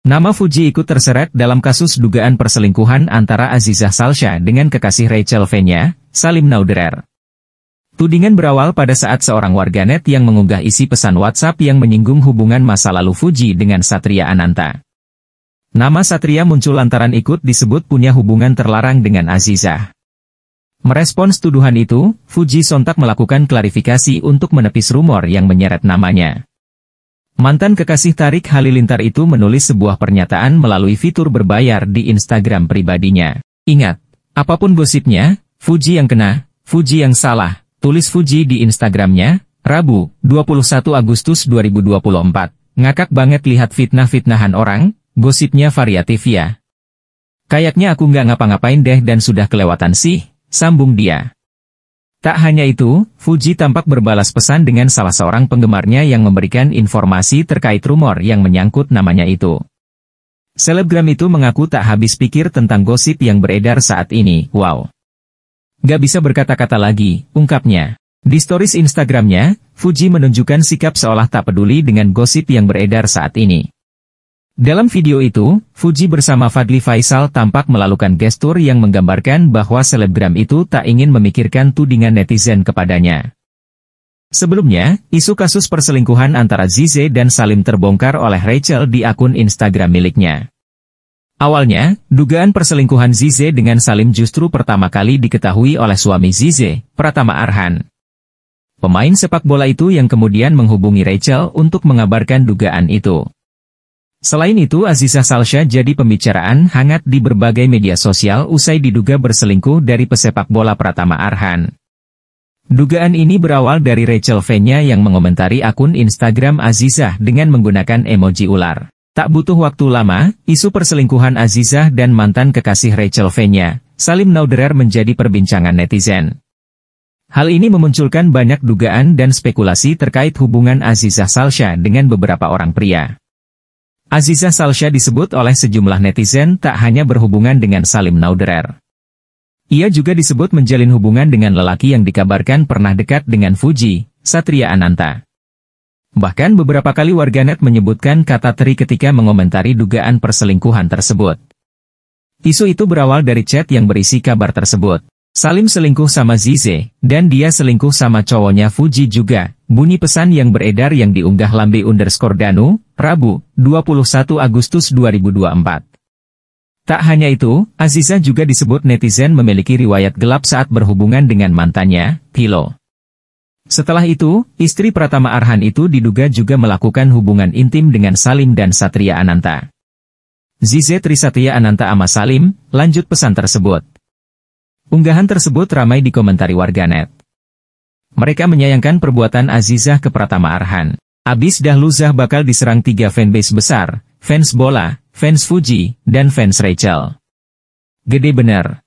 Nama Fuji ikut terseret dalam kasus dugaan perselingkuhan antara Azizah Salsha dengan kekasih Rachel Fenya, Salim Nauderer. Tudingan berawal pada saat seorang warganet yang mengunggah isi pesan WhatsApp yang menyinggung hubungan masa lalu Fuji dengan Satria Ananta. Nama Satria muncul lantaran ikut disebut punya hubungan terlarang dengan Azizah. Merespons tuduhan itu, Fuji sontak melakukan klarifikasi untuk menepis rumor yang menyeret namanya. Mantan kekasih Tarik Halilintar itu menulis sebuah pernyataan melalui fitur berbayar di Instagram pribadinya. Ingat, apa pun gosipnya, Fuji yang kena, Fuji yang salah, tulis Fuji di Instagramnya, Rabu, 21 Agustus 2024. Ngakak banget lihat fitnah-fitnahan orang, gosipnya variatif ya. Kayaknya aku nggak ngapa-ngapain deh dan sudah kelewatan sih, sambung dia. Tak hanya itu, Fuji tampak berbalas pesan dengan salah seorang penggemarnya yang memberikan informasi terkait rumor yang menyangkut namanya itu. Selebgram itu mengaku tak habis pikir tentang gosip yang beredar saat ini, wow. Gak bisa berkata-kata lagi, ungkapnya. Di stories Instagramnya, Fuji menunjukkan sikap seolah tak peduli dengan gosip yang beredar saat ini. Dalam video itu, Fuji bersama Fadli Faisal tampak melakukan gestur yang menggambarkan bahwa selebgram itu tak ingin memikirkan tudingan netizen kepadanya. Sebelumnya, isu kasus perselingkuhan antara Zize dan Salim terbongkar oleh Rachel di akun Instagram miliknya. Awalnya, dugaan perselingkuhan Zize dengan Salim justru pertama kali diketahui oleh suami Zize, Pratama Arhan. Pemain sepak bola itu yang kemudian menghubungi Rachel untuk mengabarkan dugaan itu. Selain itu Azizah Salsha jadi pembicaraan hangat di berbagai media sosial usai diduga berselingkuh dari pesepak bola Pratama Arhan. Dugaan ini berawal dari Rachel Fenya yang mengomentari akun Instagram Azizah dengan menggunakan emoji ular. Tak butuh waktu lama, isu perselingkuhan Azizah dan mantan kekasih Rachel Fenya, Salim Nauderer menjadi perbincangan netizen. Hal ini memunculkan banyak dugaan dan spekulasi terkait hubungan Azizah Salsha dengan beberapa orang pria. Aziza Salsha disebut oleh sejumlah netizen tak hanya berhubungan dengan Salim Nauderer. Ia juga disebut menjalin hubungan dengan lelaki yang dikabarkan pernah dekat dengan Fuji, Satria Ananta. Bahkan beberapa kali warganet menyebutkan kata teri ketika mengomentari dugaan perselingkuhan tersebut. Isu itu berawal dari chat yang berisi kabar tersebut. Salim selingkuh sama Zize, dan dia selingkuh sama cowoknya Fuji juga, bunyi pesan yang beredar yang diunggah Lambe underscore Danu, Rabu, 21 Agustus 2024. Tak hanya itu, Aziza juga disebut netizen memiliki riwayat gelap saat berhubungan dengan mantannya, Tilo. Setelah itu, istri Pratama Arhan itu diduga juga melakukan hubungan intim dengan Salim dan Satria Ananta. Zize Trisatria Ananta ama Salim, lanjut pesan tersebut. Unggahan tersebut ramai dikomentari warganet. Mereka menyayangkan perbuatan Azizah ke Pratama Arhan. Abis Dahluzah bakal diserang tiga fanbase besar, fans bola, fans Fuji, dan fans Rachel. Gede bener.